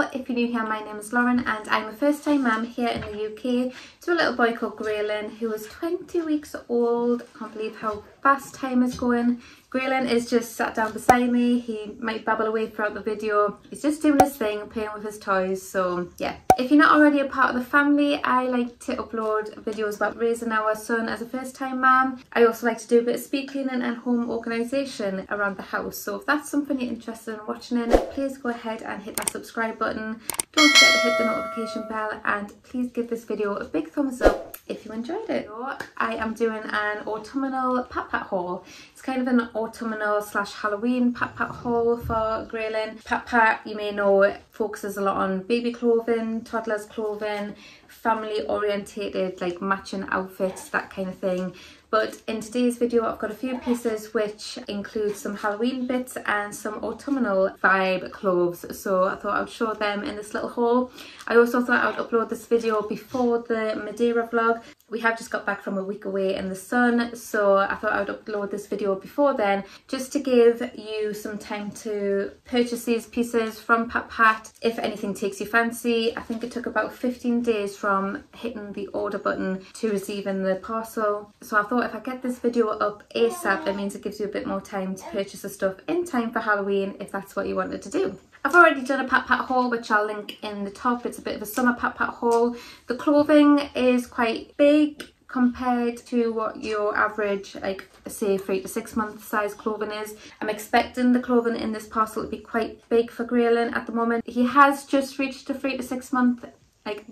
If you're new here, my name is Lauren and I'm a first time mum here in the UK to a little boy called Graylin who is 20 weeks old. I can't believe how fast time is going. Graylin is just sat down beside me. He might babble away throughout the video. He's just doing his thing, playing with his toys. So yeah, if you're not already a part of the family, I like to upload videos about raising our son as a first time mum. I also like to do a bit of speed cleaning and home organisation around the house. So if that's something you're interested in watching in, please go ahead and hit that subscribe button. Don't forget to hit the notification bell and please give this video a big thumbs up if you enjoyed it. I am doing an autumnal Pat Pat haul. It's kind of an autumnal slash Halloween Pat Pat haul for Graylin. Pat Pat, you may know, focuses a lot on baby clothing, toddlers clothing, family orientated like matching outfits, that kind of thing. But in today's video, I've got a few pieces which include some Halloween bits and some autumnal vibe clothes. So I thought I would show them in this little haul. I also thought I would upload this video before the Madeira vlog we have just got back from a week away in the sun so I thought I would upload this video before then just to give you some time to purchase these pieces from Pat Pat if anything takes you fancy. I think it took about 15 days from hitting the order button to receiving the parcel so I thought if I get this video up ASAP it means it gives you a bit more time to purchase the stuff in time for Halloween if that's what you wanted to do. I've already done a Pat Pat haul which I'll link in the top. It's a bit of a summer Pat Pat haul. The clothing is quite big compared to what your average like say three to six month size clothing is. I'm expecting the clothing in this parcel to be quite big for Graylin at the moment. He has just reached a three to six month like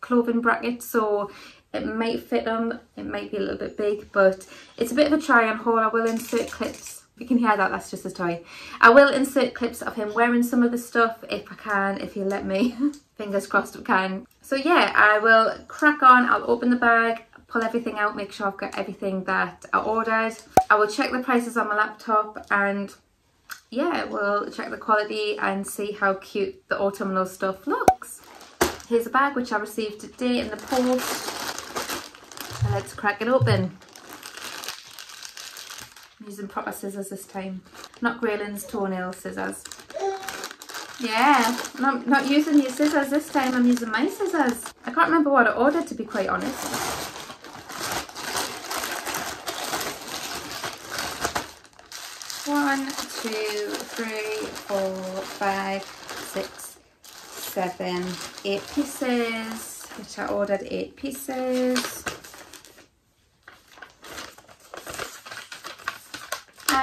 clothing bracket so it might fit him, it might be a little bit big but it's a bit of a try on haul. I will insert clips you can hear that, that's just a toy. I will insert clips of him wearing some of the stuff if I can, if he'll let me. Fingers crossed I can. So yeah, I will crack on, I'll open the bag, pull everything out, make sure I've got everything that I ordered. I will check the prices on my laptop and yeah, we'll check the quality and see how cute the autumnal stuff looks. Here's a bag which I received today in the post. Let's crack it open using proper scissors this time. Not Graylin's toenail scissors. Yeah, not, not using your scissors this time, I'm using my scissors. I can't remember what I ordered to be quite honest. One, two, three, four, five, six, seven, eight pieces, which I ordered eight pieces.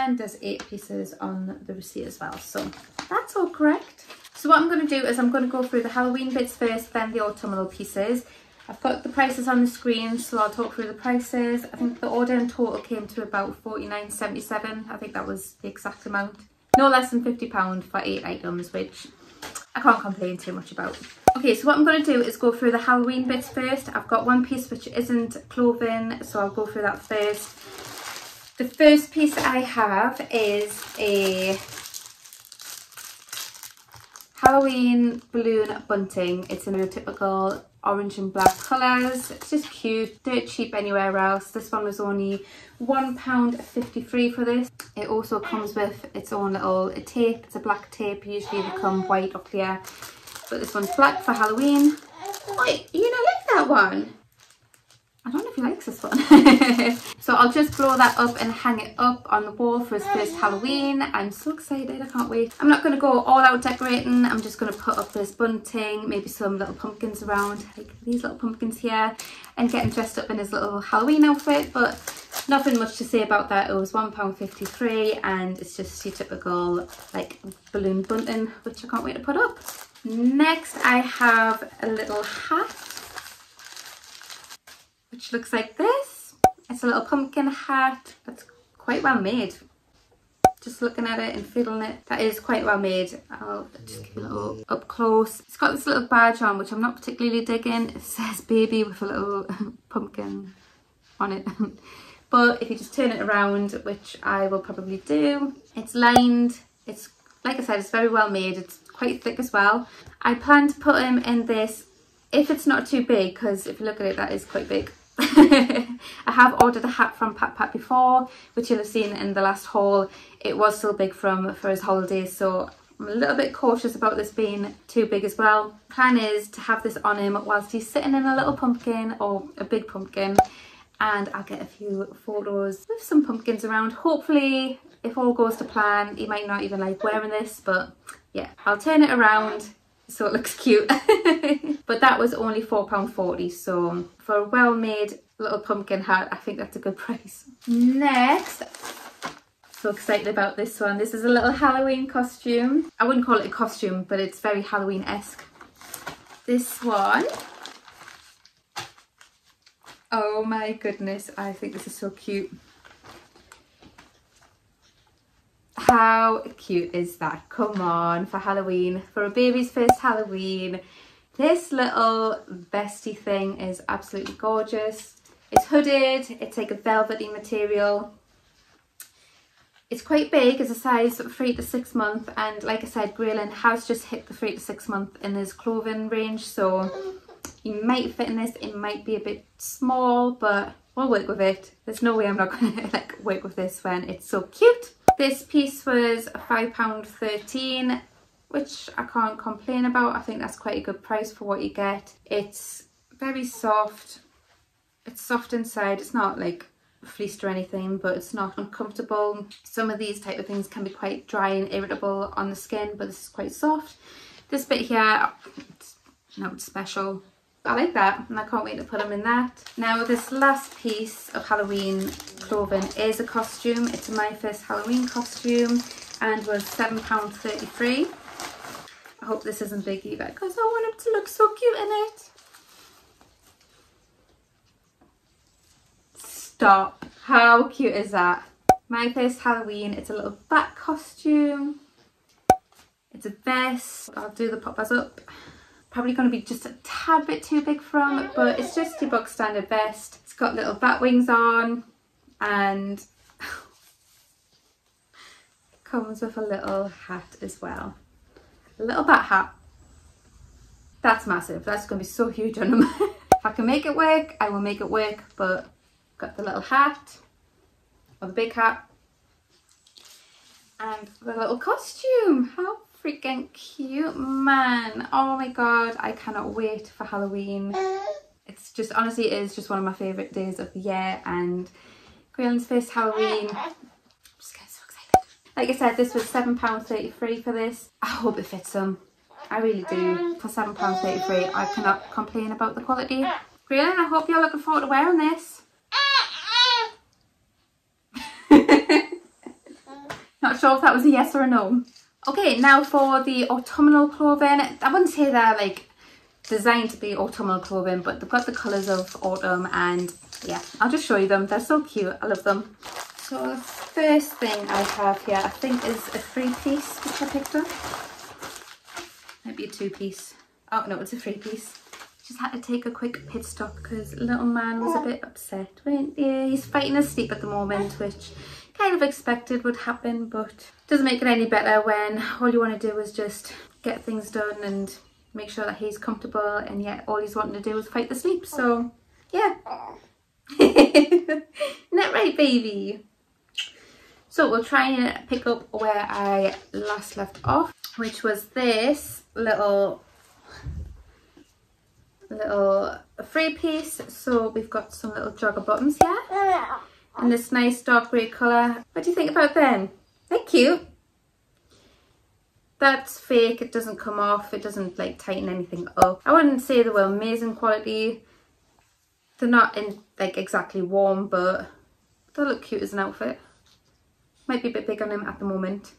And there's eight pieces on the receipt as well. So that's all correct. So what I'm going to do is I'm going to go through the Halloween bits first then the autumnal pieces. I've got the prices on the screen so I'll talk through the prices. I think the order in total came to about 49.77 I think that was the exact amount. No less than 50 pound for eight items which I can't complain too much about. Okay, so what I'm going to do is go through the Halloween bits first. I've got one piece which isn't clothing, so I'll go through that first. The first piece I have is a Halloween balloon bunting. It's in a typical orange and black colours. It's just cute, dirt cheap anywhere else. This one was only £1.53 for this. It also comes with its own little tape. It's a black tape. Usually they come white or clear. But this one's black for Halloween. Wait, you don't like that one? I don't know if he likes this one. so I'll just blow that up and hang it up on the wall for his first Halloween. I'm so excited, I can't wait. I'm not going to go all out decorating. I'm just going to put up this bunting, maybe some little pumpkins around, like these little pumpkins here, and get him dressed up in his little Halloween outfit. But nothing much to say about that. It was £1.53 and it's just your typical like balloon bunting, which I can't wait to put up. Next I have a little hat which looks like this. It's a little pumpkin hat that's quite well made. Just looking at it and feeling it, that is quite well made. I'll just give you a little up close. It's got this little badge on, which I'm not particularly digging. It says baby with a little pumpkin on it. but if you just turn it around, which I will probably do, it's lined. It's, like I said, it's very well made. It's quite thick as well. I plan to put him in this if it's not too big, because if you look at it, that is quite big. I have ordered a hat from Pat Pat before, which you'll have seen in the last haul. It was still big from for his holidays, so I'm a little bit cautious about this being too big as well. Plan is to have this on him whilst he's sitting in a little pumpkin or a big pumpkin and I'll get a few photos with some pumpkins around. Hopefully, if all goes to plan, he might not even like wearing this, but yeah, I'll turn it around so it looks cute. but that was only £4.40, so for a well-made little pumpkin hat, I think that's a good price. Next, so excited about this one. This is a little Halloween costume. I wouldn't call it a costume, but it's very Halloween-esque. This one Oh my goodness, I think this is so cute. How cute is that? Come on, for Halloween, for a baby's first Halloween. This little vesty thing is absolutely gorgeous. It's hooded, it's like a velvety material. It's quite big, it's a size three to six month and like I said, Graylin has just hit the three to six month in his clothing range so you might fit in this, it might be a bit small, but we'll work with it. There's no way I'm not gonna like work with this when it's so cute. This piece was £5.13, which I can't complain about. I think that's quite a good price for what you get. It's very soft. It's soft inside. It's not like fleeced or anything, but it's not uncomfortable. Some of these type of things can be quite dry and irritable on the skin, but this is quite soft. This bit here, it's not special. I like that and I can't wait to put them in that. Now this last piece of Halloween clothing is a costume. It's my first Halloween costume and was £7.33. I hope this isn't big either because I want him to look so cute in it. Stop. How cute is that? My first Halloween, it's a little bat costume. It's a vest. I'll do the poppers up probably going to be just a tad bit too big from but it's just your box standard vest. It's got little bat wings on and comes with a little hat as well. A little bat hat. That's massive. That's going to be so huge on them if I can make it work I will make it work but got the little hat or the big hat and the little costume. How freaking cute, man. Oh my god, I cannot wait for Halloween. It's just, honestly, it is just one of my favourite days of the year and Graylin's first Halloween. I'm just getting so excited. Like I said, this was £7.33 for this. I hope it fits him. I really do. For £7.33, I cannot complain about the quality. Graylin, I hope you're looking forward to wearing this. Not sure if that was a yes or a no. Okay, now for the autumnal clothing. I wouldn't say they're like designed to be autumnal clothing, but they've got the colours of autumn and yeah, I'll just show you them. They're so cute. I love them. So the first thing I have here, I think is a three piece, which I picked up. Might be a two piece. Oh no, it's a three piece. Just had to take a quick pit stop because little man was a bit upset. Yeah, he's fighting his sleep at the moment, which kind of expected would happen but doesn't make it any better when all you want to do is just get things done and make sure that he's comfortable and yet all he's wanting to do is fight the sleep so yeah. Isn't that right baby? So we'll try and pick up where I last left off which was this little little free piece. So we've got some little jogger bottoms here in this nice dark grey colour. What do you think about them? They're cute. That's fake, it doesn't come off, it doesn't like tighten anything up. I wouldn't say they were amazing quality. They're not in like exactly warm, but they look cute as an outfit. Might be a bit big on him at the moment.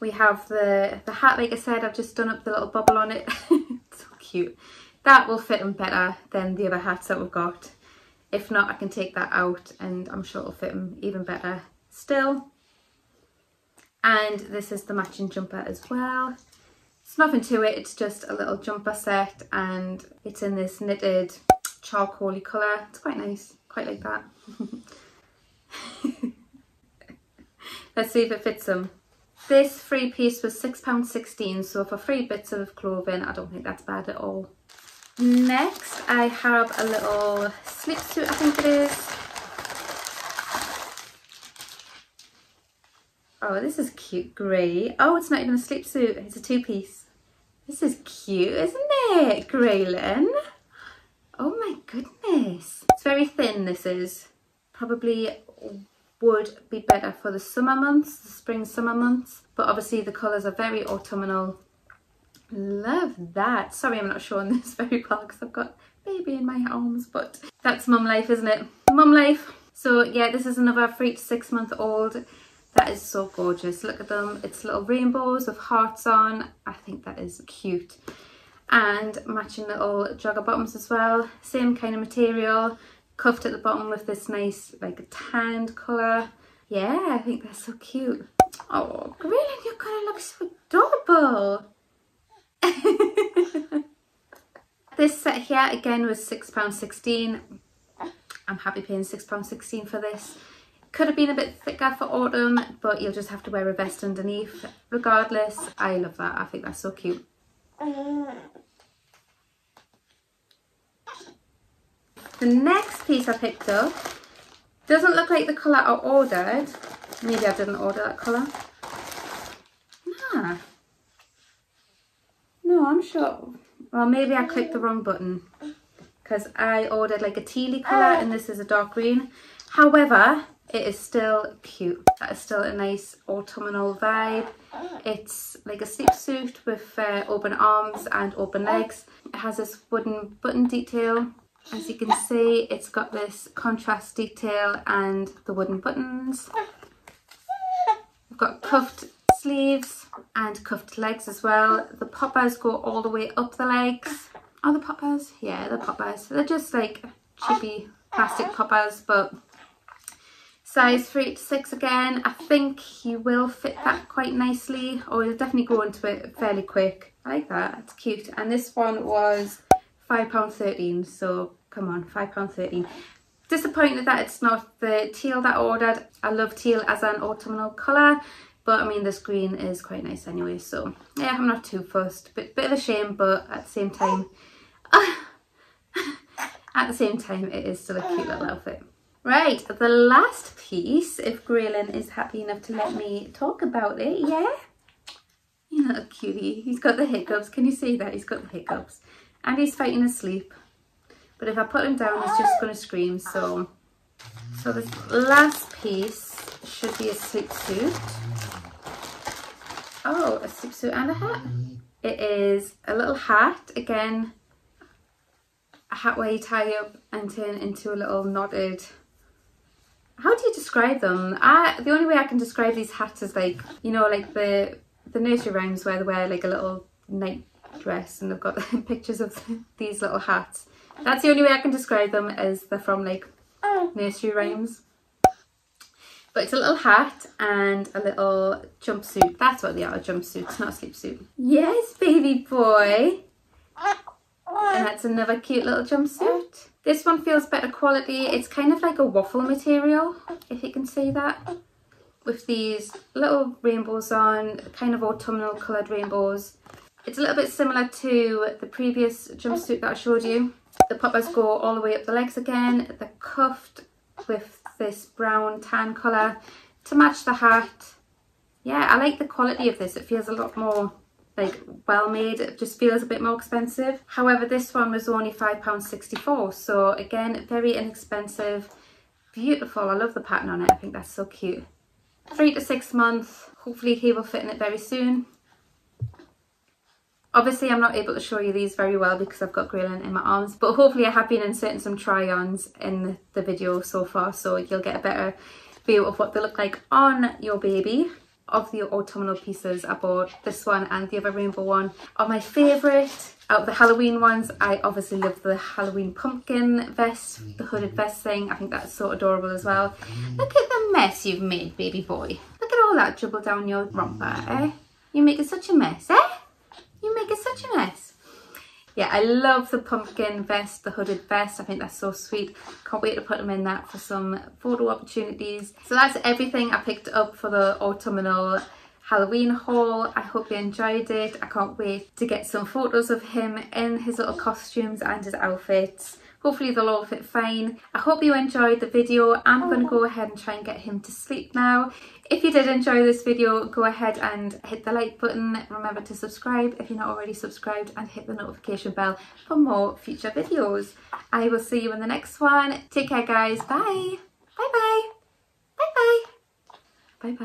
We have the, the hat, like I said, I've just done up the little bubble on it. so cute. That will fit him better than the other hats that we've got. If not, I can take that out and I'm sure it'll fit them even better still. And this is the matching jumper as well. It's nothing to it, it's just a little jumper set and it's in this knitted charcoaly colour. It's quite nice, quite like that. Let's see if it fits them. This free piece was £6.16, so for three bits of clothing, I don't think that's bad at all. Next, I have a little sleep suit, I think it is. Oh, this is cute grey. Oh, it's not even a sleep suit. It's a two-piece. This is cute, isn't it, Graylin? Oh my goodness. It's very thin, this is. Probably would be better for the summer months, the spring summer months. But obviously the colours are very autumnal. Love that. Sorry I'm not showing this very well because I've got baby in my arms, but that's mum life, isn't it? Mum life. So yeah, this is another three to six month old. That is so gorgeous. Look at them. It's little rainbows with hearts on. I think that is cute. And matching little jogger bottoms as well. Same kind of material. Cuffed at the bottom with this nice like tanned colour. Yeah, I think that's so cute. Oh, Graylin, your colour looks so adorable. this set here again was £6.16. I'm happy paying £6.16 for this. Could have been a bit thicker for autumn, but you'll just have to wear a vest underneath. Regardless, I love that. I think that's so cute. The next piece I picked up doesn't look like the colour I ordered. Maybe I didn't order that colour. Nah. No, I'm sure. Well, maybe I clicked the wrong button because I ordered like a tealy colour and this is a dark green. However, it is still cute. That is still a nice autumnal vibe. It's like a sleep suit with uh, open arms and open legs. It has this wooden button detail. As you can see, it's got this contrast detail and the wooden buttons. I've got cuffed sleeves and cuffed legs as well. The poppers go all the way up the legs. Are the poppers? Yeah, the poppers. They're just like chippy plastic poppers, but size 3 to 6 again. I think you will fit that quite nicely or you'll definitely go into it fairly quick. I like that, it's cute. And this one was £5.13, so come on, £5.13. Disappointed that it's not the teal that I ordered. I love teal as an autumnal colour, but I mean the screen is quite nice anyway, so yeah, I'm not too fussed. Bit, bit of a shame, but at the same time, at the same time, it is still a cute little outfit. Right, the last piece, if Graylin is happy enough to let me talk about it, yeah? You little cutie, he's got the hiccups, can you see that? He's got the hiccups. And he's fighting asleep. But if I put him down, he's just going to scream, so... So this last piece should be a sleep suit. Oh, a sleep suit and a hat. It is a little hat, again, a hat where you tie up and turn into a little knotted how do you describe them? I the only way I can describe these hats is like you know like the the nursery rhymes where they wear like a little night dress and they've got pictures of these little hats. That's the only way I can describe them as they're from like oh. nursery rhymes. But it's a little hat and a little jumpsuit. That's what they are, a jumpsuit. It's not a sleep suit. Yes, baby boy. And that's another cute little jumpsuit. This one feels better quality. It's kind of like a waffle material, if you can see that. With these little rainbows on, kind of autumnal coloured rainbows. It's a little bit similar to the previous jumpsuit that I showed you. The poppers go all the way up the legs again. They're cuffed with this brown tan colour to match the hat. Yeah, I like the quality of this. It feels a lot more like well made it just feels a bit more expensive. However this one was only £5.64 so again very inexpensive. Beautiful. I love the pattern on it. I think that's so cute. Three to six months. Hopefully he will fit in it very soon Obviously I'm not able to show you these very well because I've got Graylin in my arms but hopefully I have been inserting some try-ons in the video so far so you'll get a better view of what they look like on your baby. Of the autumnal pieces I bought this one and the other rainbow one. Are my favourite out of the Halloween ones. I obviously love the Halloween pumpkin vest the hooded vest thing. I think that's so adorable as well. Look at the mess you've made baby boy. Look at all that dribble down your romper eh? You're making such a mess eh such a mess yeah, I love the pumpkin vest, the hooded vest. I think that's so sweet. Can't wait to put them in that for some photo opportunities. So that's everything I picked up for the autumnal Halloween haul. I hope you enjoyed it. I can't wait to get some photos of him in his little costumes and his outfits. Hopefully they'll all fit fine. I hope you enjoyed the video. I'm going to oh. go ahead and try and get him to sleep now. If you did enjoy this video, go ahead and hit the like button. Remember to subscribe if you're not already subscribed and hit the notification bell for more future videos. I will see you in the next one. Take care guys. Bye. Bye bye. Bye bye. Bye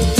bye.